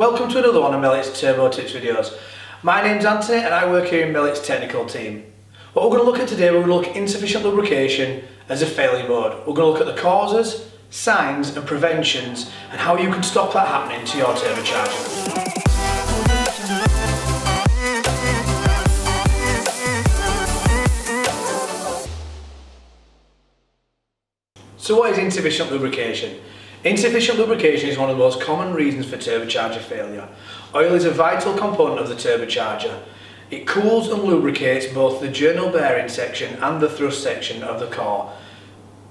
Welcome to another one of Melett's Turbo Tips videos. My name's Antony and I work here in Melett's technical team. What we're going to look at today, we're going to look at insufficient lubrication as a failure mode. We're going to look at the causes, signs and preventions and how you can stop that happening to your turbocharger. So what is insufficient lubrication? Insufficient lubrication is one of the most common reasons for turbocharger failure. Oil is a vital component of the turbocharger. It cools and lubricates both the journal bearing section and the thrust section of the CHRA.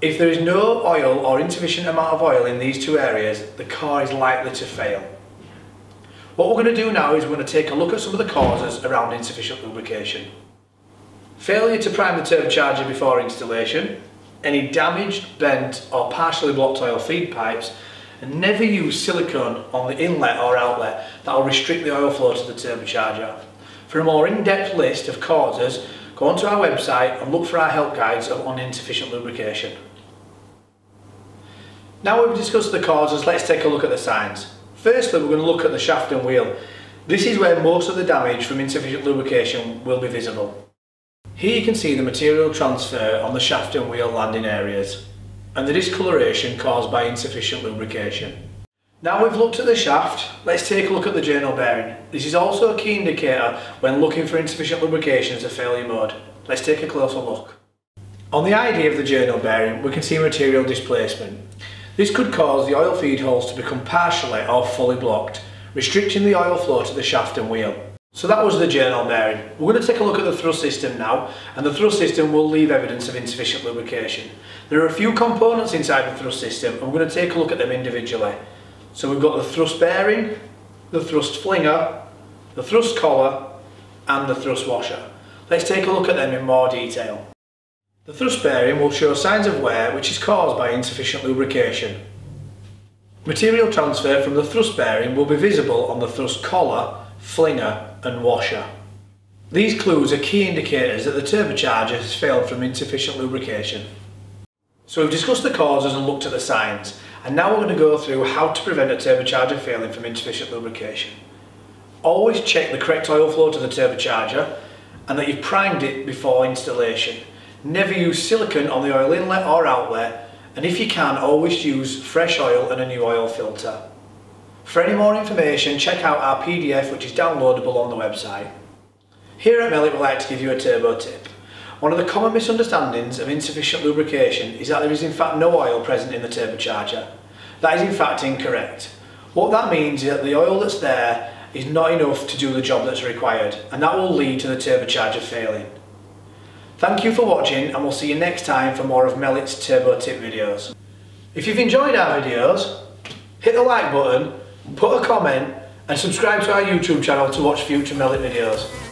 If there is no oil or insufficient amount of oil in these two areas, the CHRA is likely to fail. What we're going to do now is we're going to take a look at some of the causes around insufficient lubrication. Failure to prime the turbocharger before installation, any damaged, bent or partially blocked oil feed pipes and never use silicone on the inlet or outlet that will restrict the oil flow to the turbocharger. For a more in-depth list of causes, go onto our website and look for our help guides on insufficient lubrication. Now we've discussed the causes, let's take a look at the signs. Firstly, we're going to look at the shaft and wheel. This is where most of the damage from insufficient lubrication will be visible. Here you can see the material transfer on the shaft and wheel landing areas and the discoloration caused by insufficient lubrication. Now we've looked at the shaft, let's take a look at the journal bearing. This is also a key indicator when looking for insufficient lubrication as a failure mode. Let's take a closer look. On the ID of the journal bearing we can see material displacement. This could cause the oil feed holes to become partially or fully blocked, restricting the oil flow to the shaft and wheel. So that was the journal bearing. We're going to take a look at the thrust system now and the thrust system will leave evidence of insufficient lubrication. There are a few components inside the thrust system and we're going to take a look at them individually. So we've got the thrust bearing, the thrust flinger, the thrust collar and the thrust washer. Let's take a look at them in more detail. The thrust bearing will show signs of wear which is caused by insufficient lubrication. Material transfer from the thrust bearing will be visible on the thrust collar flinger and washer. These clues are key indicators that the turbocharger has failed from insufficient lubrication. So we've discussed the causes and looked at the signs and now we're going to go through how to prevent a turbocharger failing from insufficient lubrication. Always check the correct oil flow to the turbocharger and that you've primed it before installation. Never use silicone on the oil inlet or outlet and if you can always use fresh oil and a new oil filter. For any more information, check out our PDF which is downloadable on the website. Here at Melett we like to give you a turbo tip. One of the common misunderstandings of insufficient lubrication is that there is in fact no oil present in the turbocharger. That is in fact incorrect. What that means is that the oil that's there is not enough to do the job that's required and that will lead to the turbocharger failing. Thank you for watching and we'll see you next time for more of Melett's Turbo Tip videos. If you've enjoyed our videos, hit the like button put a comment and subscribe to our YouTube channel to watch future Melett videos.